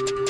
you.